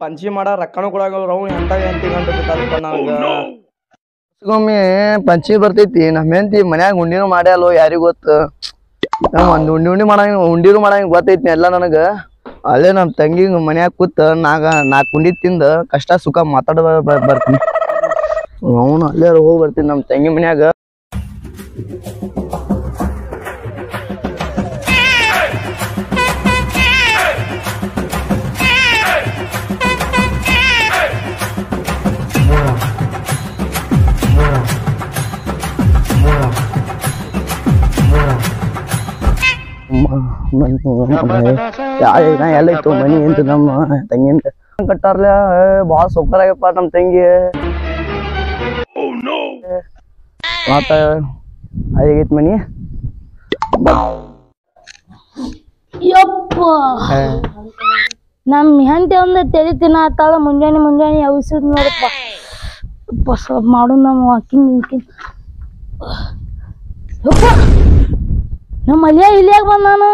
ಪಂಚಿ ಮಾಡ ರೊಕ್ಕನೂ ಕೊಡಂಗಿಲ್ಲ ರೌಂಡ್ ಗಂಟೆ ಪಂಚಮಿ ಬರ್ತೈತಿ ನಮ್ಮ ಹೆಂತಿ ಮನ್ಯಾಗ ಉಂಡಿನೂ ಮಾಡ್ಯಾಲೋ ಯಾರಿಗ ಗೊತ್ತ? ಒಂದ್ ಉಂಡಿ ಉಂಡಿ ಮಾಡಂಗ ಉಂಡಿನೂ ಮಾಡಂಗ ಗೊತ್ತೈತಿ ಎಲ್ಲ ನನಗ. ಅಲ್ಲೇ ನಮ್ ತಂಗಿ ಮನ್ಯಾಗ ಕೂತ ನಾಗ ನಾಲ್ಕು ಉಂಡಿ ತಿಂದ ಕಷ್ಟ ಸುಖ ಮಾತಾಡ ಬರ್ತೀನಿ. ಅವನು ಅಲ್ಲೇ ಹೋಗಿ ಬರ್ತೀನಿ ನಮ್ ತಂಗಿ ಮನ್ಯಾಗ. ನಾ ಎಲ್ಲ ಮನಿ ಅಂತ ನಮ್ಮ ತಂಗಿಂದ ಕಟ್ಟಾರ್ಲ ಬಾಳ ಸೂಪರ್ ಆಗ್ಯಪ್ಪ ನಮ್ ತಂಗಿ ಮತ್ತ ಆಗೈತ್ ಮನಿ ಯಪ್ಪ ನಮ್ ಹೆಂಡತಿ ಒಂದ್ ತೆಲಿ ತಿನ್ನತ್ತಾಳ ಮುಂಜಾನೆ ಮುಂಜಾನೆ ಔಷಧ ನೋಡಪ್ಪ ಮಾಡು ನಮ್ಮ ವಾಕಿಂಗ್ ಇಕ್ಕಿನ ಯಪ್ಪ ನಮ್ಮ ಮಲ್ಯ ಇಲ್ಲಿಯಾಗ ಬಂದ ನಾನು.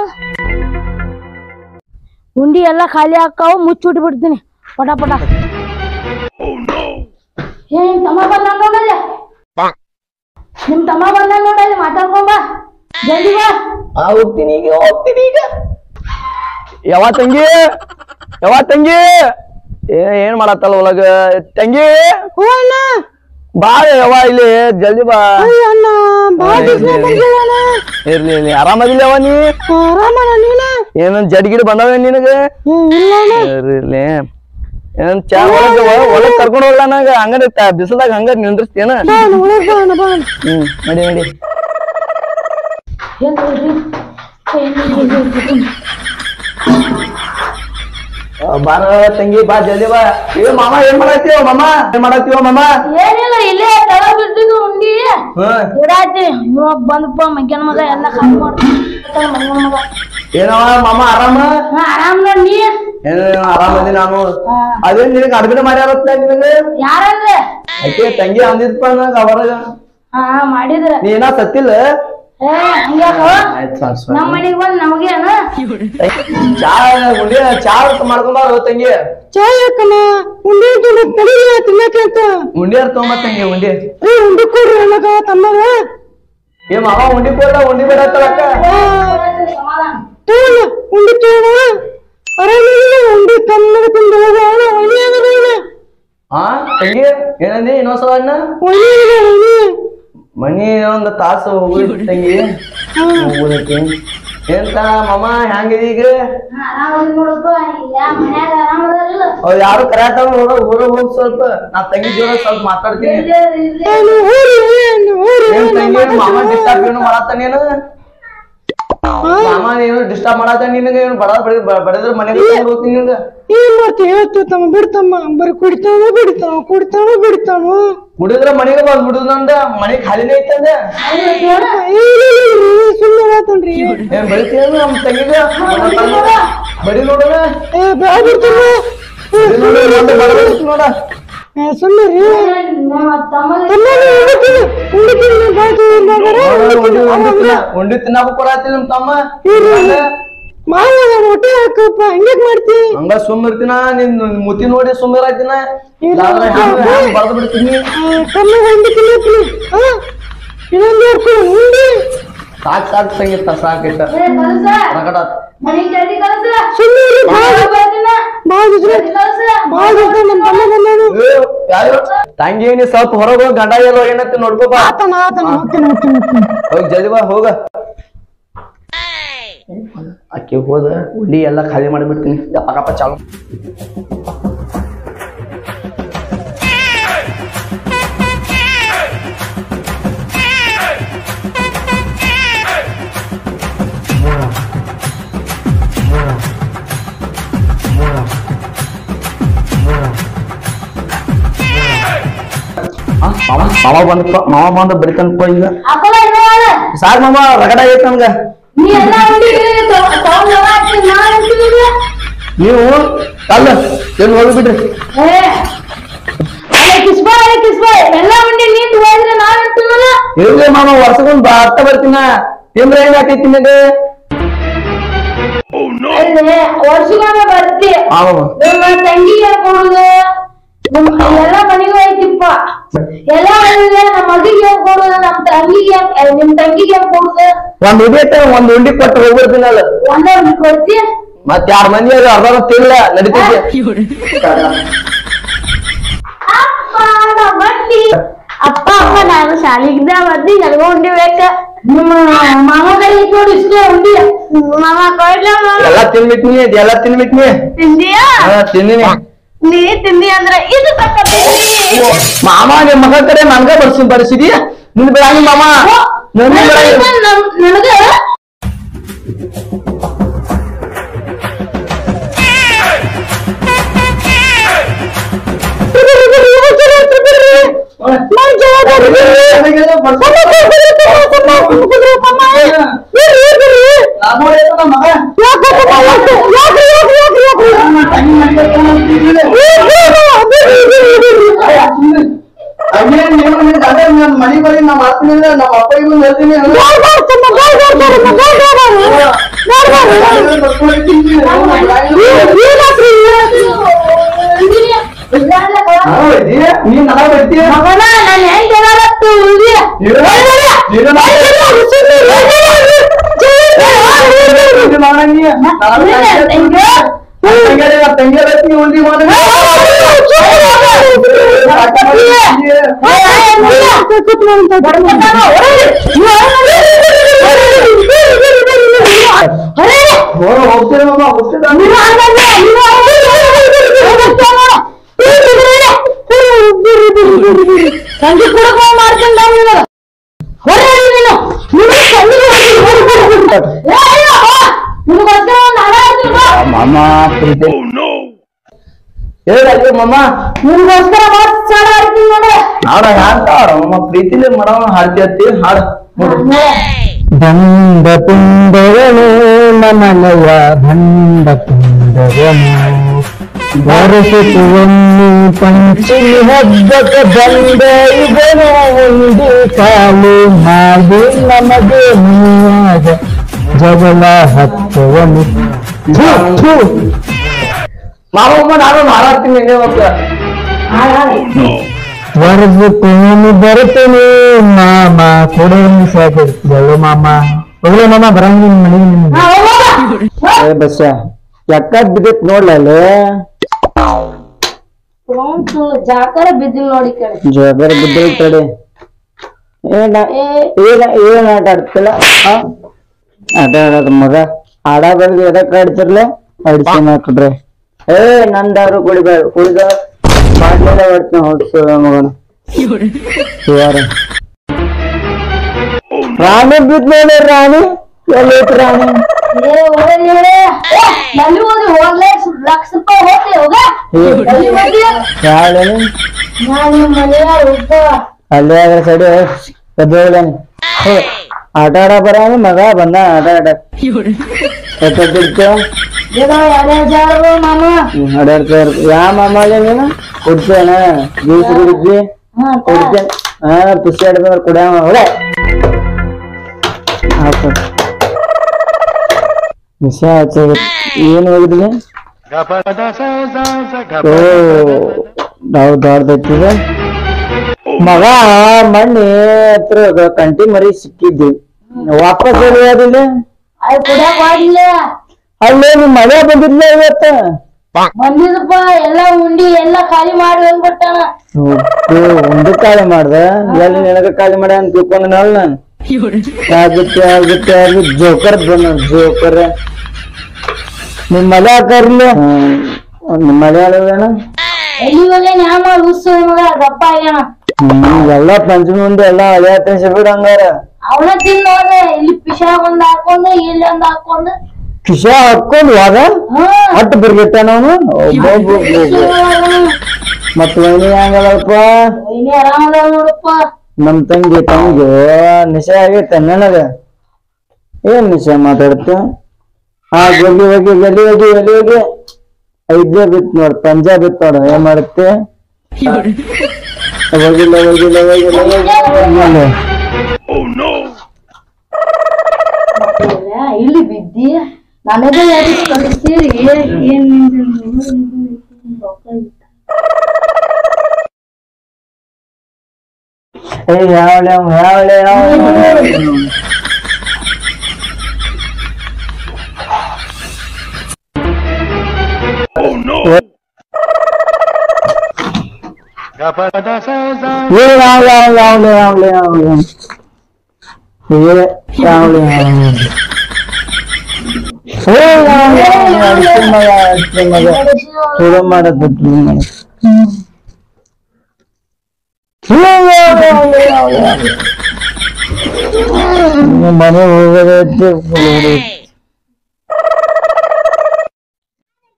ಉಂಡಿ ಎಲ್ಲ ಖಾಲಿ ಹಾಕಾವು ಮುಚ್ಚಿಟ್ಟು ಬಿಡ್ತೀನಿ. ಪಟ ಪಟ. ಏ ನಿಮ್ ತಮ್ಮ ಬಂದ ನೋಡಲ್ಲ ನಿಮ್ ತಮ್ಮ ಬಂದ ನೋಡಲ್ಲಿ ಮಾತಾಡ್ಕೊಂಬ ಜಲ್ದಿ ಬಾ. ಆ ಹೋಗ್ತೀನಿ ಈಗ ಹೋಗ್ತೀನಿ ಈಗ. ಯಾವ ತಂಗಿ ಯಾವ ತಂಗಿ. ಏ ಏನ್ ಮಾಡತ್ತಲ್ಲ ಒಳಗ? ತಂಗಿ. ಬಾ ಯಾವ ಇಲ್ಲಿ ಜಲ್ದಿ ಬಾ. ಇರ್ಲಿ ಇರ್ಲಿ. ಆರಾಮದಿಲ್ಲ ಅವ ನೀ? ಏನನ್ ಜಡ್ಗಿಡ್ ಬಂದವ ನಿನಗ? ಇರ್ಲಿ ಏನ್ ಚಾ ಒಳಗ ಒಳಗ್ ಕರ್ಕೊಂಡು ಹೋಗ್ಲ ನಂಗ? ಹಂಗ ಬಿಸಿಲಾಗ ಹಂಗಾರ ನಿಂದ್ರಿಸ್ತೇನ ಹ್ಮ್ ನಡಿ ನಡಿ. ಆ, ಬಾರ ತಂಗಿ ಬಾ ಜಲ್ದಿ ಬಾ. ಏ ಮಾಮ ಏನ್ ಮಾಡತ್ತೀವ ಮಾಮ? ಏನ್ ಮಾಡತ್ತೀವ ಮಾಮ? ಏನಿಲ್ಲ ಇಲ್ಲೇ ತಳ ಬಿಟ್ಟಿದ್ದು ಉಂಡಿ. ಹ್ಮ್ ಇಡಾತಿ ಇವಾಗ ಬಂದಪ್ಪ ಮಗನ ಮಗ ಎಲ್ಲ ಖಾಲಿ ಮಾಡ್ತಾನ ಮಗ್ಗನ ಮಗ. ಏನವ ಮಾಮ ಆರಾಮ? ಆರಾಮ್ ನೀ? ಆರಾಮದಿ ನಾನು. ಅದೇ ನಿನಗ ಅಡ್ಬಿನ ಮಾಡ್ಯಾರತ್ತ ನಿನಗ ಯಾರಂದ್ರೆ ಆಕೆ ತಂಗಿ ಅಂದಿದ್ಪ ನನಗ ಅವರಾಗ. ಹಾ ಮಾಡಿದ್ರ. ನೀ ಏನ ಸತ್ತಿಲ್ಲ? ಏ ಹಂಗ್ಯಾಕ ಆಯ್ತ್ ಸಾಕ್ ಸಾಕ್. ನಮ್ ಮನಿಗ್ ಬಂದ್ ನಮಗೇನ? ಚಾ ಉಂಡಿ ಚಾ ಮಾಡ್ಕೊಂಬಾರ ತಂಗಿ. ಚಾಯಕನ ಉಂಡಿ ತಿನ್ನ ತಡಿಯ ತಿನ್ನಕಂತ ಉಂಡಿಯಾರ ತೊಗೊಂಬ ತಂಗಿ ಉಂಡಿ. ಉಂಡಿ ಕೊಡ್ರಿ ತಮ್ಮಗ. ಏ ಮಾವ ಉಂಡಿ ಕೊಡ್ಲ ಉಂಡಿ ತೋಣ ಉಂಡಿ ತೋಣ ಅರಮಿಲ್ಲ ಉಂಡಿ ತಮ್ಮಗ ತಿಂದ ಹಾ ತಂಗಿ ಏನಂದಿ ಇನ್ನೊಂದ್ಸಲ ಅಣ್ಣ? ಮನಿ ಒಂದು ತಾಸು ಹೋಗಿ ತಂಗಿ ಹೋಗುದಕ್ಕೆ ಎಂತ ಮಾಮ ಹ್ಯಾಂಗಿದೆ ಈಗ? ಅದಾರಿಲ್ಲ ಯಾರು ಕರೆಯತ್ತಾವ ಹೊರ ಊರ ಹೋಗ್ ಸ್ವಲ್ಪ. ನಾ ತಂಗಿ ಜೋರ ಸ್ವಲ್ಪ ಮಾತಾಡ್ತೀನಿ. ತಂಗಿ ಮಾಮ ಡಿಸ್ಟರ್ಬ್ ಏನು ಮಾಡತ್ತಾನೇನು? ಮಾಮ ಏನು ಡಿಸ್ಟರ್ಬ್ ಮಾಡತ್ತ ನಿನಗ? ಏನು ಬಡ ಬಡದ್ರ ಮನೆಗೆ ತಗೊಂಡ್ ಹೋಗ್ತೀನಿ ನಿನಗ? ಏನ್ ಮಾಡ್ತಿ? ಹೇಳ್ತೀವಿ ತಮ್ಮ ಬಿಡ್ತಮ್ಮ. ಬರೀ ಕುಡಿತಾವ ಬಿಡ್ತಾವ ಕುಡಿತಾವ ಬಿಡ್ತಾವ ಕುಡಿದ್ರ ಮನೆಗೆ ಬಂದ್ ಬಿಡುದಂದ ಮನೆ ಖಾಲಿನೇ ಐತಂದ ಸುಮ್ಮನೆ ಹೇಳ್ತಾನ್ರಿ. ಏನ್ ಬೆಳಿತೀಯನು ನಮ್ ತಂಗಿಗ? ಬಡಿ ನೋಡೋಣ? ಏ ಬಿಡ್ತಾನ ನೋಡು, ಸುಮ್ಮನೆ ಉಂಡಿ ತಿನ್ನಾಕ ಕೊಡತ್ತೀನಿ ನಮ್ ತಮ್ಮ. ಮಾವನ ಹೊಟ್ಟೆ ಹಾಕಪ್ಪ. ಹಂಗ್ಯಾಕ್ ಮಾಡ್ತಿ? ಹಂಗ ಸುಮ್ ಇರ್ತೀನ? ನಿನ್ ಮುತಿ ನೋಡಿ ಸುಮ್ ಇರಾಕಿನ ಇಲ್ಲಾಂದ್ರೆ ಬರ್ದು ಬಿಡ್ತೀನಿ? ತಮ್ಮ ಉಂಡಿ ತಿನ್ನತ್ರಿ ಹಾ ಇನ್ನೊಂದು ಹೇಳ್ಕೊಡು ಉಂಡಿ. ಸಾಕ್ ಸಾಕ್ ಸಂಗೀತ ಸಾಕೈತ ಏ ಕಲ್ಸ ರಗಡ. ಮನಿಗ್ ಜಲ್ದಿ ಕಲ್ಸ ಸುಮ್ಮನೆ ತಂಗಿ ನೀ ಸ್ವಲ್ಪ ಹೊರಗ ಹೋಗಿ ಗಂಡ ಎಲ್ಲ ಏನಂತ ನೋಡ್ಕೋಬಾ ಹೋಗಿ ಜಲ್ದಿ ಬಾ ಹೋಗ. ಅಕ್ಕಿ ಹೋದ ಉಂಡಿ ಎಲ್ಲ ಖಾಲಿ ಮಾಡಿಬಿಡ್ತೀನಿ. ಯಪ್ಪ ಕಪ್ಪ ಚಾಲು? ಮಾಮ ಬಂದಪ್ಪ ಮಾವ ಬಂದ ಬರಿತಾನಪ್ಪ ಈಗ. ಸಾರ್ ಮಾವ ರಗಡ ಐತ್ ನಮ್ಗ ನೀವು ಅಲ್ಲ ಎಲ್ಲಿ ಹೋಗ್ಬಿಡ್ರಿ ಇರ್ಲಿ ಮಾಮ ವರ್ಷಕ್ಕೊಂದ್ ಬರ್ತಾ ಬರ್ತೀನ. ತಿಂದ್ರೆ ಏನಾಕೈತಿ ನಿಮಗೆ ಅಲ್ಲೇ ವರ್ಷಗೊಮ್ಮೆ ಬರ್ತಿ. ನಿಮ್ಮ ತಂಗಿಗೆ ಕೊಡುದು ಎಲ್ಲ ಮನೆಗೂ ಐತಿಪ್ಪ. ಎಲ್ಲ ನಮ್ಮ ಮಗಿಗೆ ಹೆಂಗ್ ಕೊಡುದು? ನಮ್ ತಂಗಿಗೆ ನಿಮ್ ತಂಗಿಗೆ ಹೆಂಗ್ ಕೊಡುದು? ಒಂದ್ ಉಡಿ ಐತೆ ಒಂದ್ ಉಂಡಿ ಕೊಟ್ಟು ಹೋಗ್ಬಿಡ್ತೀನಲ್ಲ ಕೊಡ್ತಿ? ಮತ್ ಯಾರ್ ಮಂದಿ ಅದು ಅರ್ಧ ತಿಂಗಳ ನಡೀತೈತಿ ಅಪ್ಪ ಬಂದಿ ಅಪ್ಪ ಅಮ್ಮ ನಾನು ಶಾಲಿಗಿದ್ದ ಬಂದಿ ನನಗೂ ಉಂಡಿ ಬೇಕ. ನಿಮ್ಮ ಮಾಮ ಕೈ ನೋಡಿ ಇಸ್ಕೊ ಉಂಡಿ. ಮಾಮ ಕೊಡ್ಲ ಎಲ್ಲಾ ತಿನ್ಬಿಟ್ನಿ ಎಲ್ಲ ತಿನ್ಬಿಟ್ನಿ. ತಿಂದಿಯಾ? ತಿಂದಿನಿ ನೀ ತಿಂದಿ ಅಂದ್ರೆ ಇದು ಮಾಮ ನಿಮ್ ಮಗ ಕಡೆ ನನ್ಗ ಬರ್ಸಿ ಬರ್ಸಿದಿ? ನಿನ್ ಬಿಡಂಗಿ ಮಾಮ. ಬಿಡಂಗಿ ನನಗ? ಮನಿ ಅಪ್ಪಗಿಗೂ ಹೇಳ್ತೀನಿ ನೀನ್ ನಗ ಬರ್ತೀಯ ಮಗನ ನಾನು ಹೆಂಗ್ ಹೇಳತ್ತು ಉಂಡಿ ತಂಗಿ ಉಂಡಿ ಮಾಡಿ ಹೋಗ್ತೀರ ಮಾಮ ಹೋಗ್ತೀರ ಸಂಜೆ ಕುಡಕ ಮಾಡ್ಕೊಂಡ ನಿನಗೋಸ್ಕರ ಒಂದು ಹಣ ಹಾಕ್ತೀನಿ ಬಾ. ಮಾಮ ಪ್ರೀತಿ ಹೇಳಿ ಮಾಮ. ನಿನಗೋಸ್ಕರ ಮಸ್ತ್ ಸಾಲ ಹಾಕ್ತೀನಿ ನೋಡು. ಹಾಡ ಹಾಡ್ತಾಳ ಮಾಮ ಪ್ರೀತಿಲಿ ಮಾಡವ ಹಾಡ್ತಿ ಹಾಡು. ಬಂದ ಪುಂಡವನು ನಮನಯ ಬಂದ ಪುಂಡವನು ಬರಸುತ್ತುವನ್ನು ಪಂಚಮಿ ಹಬ್ಬಕ್ಕೆ ಬಂದ ಇದನು ಒಂದು ಕಾಲು ಮಾಡಿ ನಮಗೆ ನೀಯಾದ ಜಗಳ ಹತ್ತವನು. ಮಾವಮ್ಮ ನಾನು ಮಾರಾಡ್ತೀನಿ ನಿನ್ನೆ ಮಕ್ಕಳ. ವರ್ಷಕ್ಕೊಮ್ಮೆ ಬರುತ್ತೇನೆ ಮಾಮ ಸಾಕಿರ್ತೀಯಲ್ಲ ಮಾಮ. ಬರಂಗ ಮನೆಗೆ ಬಸ್ಸ ಎಕ್ಕ ಬಿದ್ದೈತ್ ನೋಡ್ಲಲ್ಲ ಜಾಕರ ಬಿದ್ದಿಲ್ ನೋಡಿ ಕಡೆ ಏನ ಏ. ಏನ ಏನ್ ಆಟ ಆಡ್ತಿಲ್ಲ? ಆಟ ಆಡೋದು ಮಗ. ಆಡ ಬಂದು ಎದಕ್ಕೆ ಆಡ್ತಿರ್ಲ? ಅಡ್ಸಿನ ಹಾಕಿದ್ರೆ ಏ ನಂದಾರು ಕುಡಿಬೇಡ ಕುಡಿದ ಮಾಡ್ಲಿಲ್ಲ ಹೊಡ್ತೀನಿ ಹೊಡ್ಸು ಮಗನ. ರಾಣಿ ಬಿದ್ದ ನೋಡಿ ರಾಣಿ ಎಲ್ಲೈತಿ ರಾಣಿ? ಅಲ್ಲೇ ಸೈಡ್ ಎದ್ದೇಳಾನೆ ಆಟ ಆಡ ಬರ ಮಗ ಬಂದ ಆಟ ಆಡ ಕುಡ್ತೇನ ಜ್ಯೂಸ್ ಕುಡಿದ್ವಿ. ಕುಡ್ತೇನೆ ಹಾ ಖುಷಿ ಆಡ್ಬೇಕಾರ ಕುಡಿಯವ ಹೊಡೆ ಹಚ್ಚೋದು ಏನ್ ಹೋಗಿದ್ವಿ ಓ ನಾವು ದೊಡ್ಡದೈತಿದೆ ಮಗ ಮಣ್ಣಿ ಹತ್ರ ಕಂಟಿ ಮರಿ ಸಿಕ್ಕಿದ್ವಿ ವಾಪಸ್ ಎಲ್ಲಿ ಹೋದಿಲ್ಲ ಅದು ಕುಡಿಯಕ್ ಹೋಗಿಲ್ಲ ಅಲ್ಲೇ ನಿಮ್ ಮಳೆ ಬಂದಿದ್ಲ ಇವತ್ತ? ಬಂದಿದಪ್ಪ ಎಲ್ಲ ಉಂಡಿ ಎಲ್ಲ ಖಾಲಿ ಮಾಡಿ ಹೋಗ್ಬಿಟ್ಟಾನ. ಒಂದು ಖಾಲಿ ಮಾಡ್ದ. ಎಲ್ಲಿ ನಿನಗ ಖಾಲಿ ಮಾಡ ಅಂತ ತಿಳ್ಕೊಂಡ ನಾನು ಆಗುತ್ತೆ ಆಗುತ್ತೆ ಆಗುತ್ತೆ ಜೋಕರ್ ಜೋಕರ್. ನಿಮ್ ಮಲೆ ಹಾಕರ್ಲಿ ನಿಮ್ ಮಲೆ ಆಡೋದೇನ ಎಲ್ಲಿ ಹೋಗಿ ನ್ಯಾಮ ಉಸ್ಸು ಮಗ ಗಪ್ಪ ಆಗ್ಯಾನ. ಹ್ಮ್ ಎಲ್ಲ ಪಂಚಮಿ ಮುಂದೆ ಎಲ್ಲ ಹಳೆ ಹತ್ತಿರ ಹಂಗಾರ. ಅವನ ತಿಂದು ಇಲ್ಲಿ ಪಿಶಾ ಒಂದ್ ಹಾಕೊಂಡು ಇಲ್ಲಿ ಒಂದ್ ಹಾಕೊಂಡು. ಕಿಶ ಹಾಕೊಂಡು ಹೋದ ಹಟ್ಟು ಬಿರ್ಗಿಟ್ಟ ನಾನು ಮತ್ತ ವೈನಿ ನಮ್ ತಂಗಿ ತಂಗಿ ನಿಶೆ ಆಗೈತೆ ನನಗ? ಏನ್ ನಿಶೆ ಮಾತಾಡ್ತ ಹಾ ಹೋಗಿ ಹೋಗಿ ಎಲ್ಲಿ ಹೋಗಿ ಗಲಿ ಹೋಗಿ. ಐದ್ಲೇ ಬಿತ್ ನೋಡ್ ಪಂಜಾಬ್ ಬಿತ್ ನೋಡ ಏನ್ ಮಾಡುತ್ತೆ ಹೋಗಿಲ್ಲ ಹೋಗಿಲ್ಲ ಹೋಗಿಲ್ಲ ಹೋಗಿಲ್ಲ ಇಲ್ಲ, ಇಲ್ಲಿ ಬಿದ್ದಿ ನನಗೆ ಯಾರಿಗೆ ಕಳಿಸ್ತೀರಿ ಏನ್ ಏನ್ ನಿಮ್ದು ರೊಕ್ಕ ಇಲ್ಲ. ಏ ಯಾವಳೆ ಯಾವಳೆ ಯಾವಳೆ ಏ ಯಾವಳೆ ಯಾವಳೆ ಯಾವಳೆ ಯಾವಳೆ ಏ ಯಾವಳೆ ಯಾವಳೆ ಏ ಯಾವಳೆ ಯಾವಳೆ ಅಡಿಕೆ ಮಗ ಅಡಿಕೆ ಮಗ ಸುಡು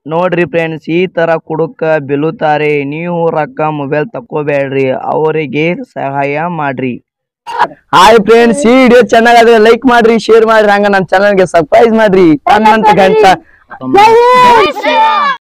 ನೋಡ್ರಿ ಫ್ರೆಂಡ್ಸ್ ಈ ತರ ಕುಡುಕ ಬೀಳುತ್ತಾರೆ. ನೀವು ರೊಕ್ಕ ಮೊಬೈಲ್ ತಕೋಬೇಡ್ರಿ ಅವರಿಗೆ ಸಹಾಯ ಮಾಡ್ರಿ. ಹಾಯ್ ಫ್ರೆಂಡ್ಸ್ ಈ ವಿಡಿಯೋ ಚೆನ್ನಾಗಾದ್ರೆ ಲೈಕ್ ಮಾಡ್ರಿ ಶೇರ್ ಮಾಡ್ರಿ ಹಂಗ ನನ್ನ ಚಾನಲ್ಗೆ ಸರ್ಪ್ರೈಸ್ ಮಾಡ್ರಿ. ಅಂತ ಗಂಟೆ.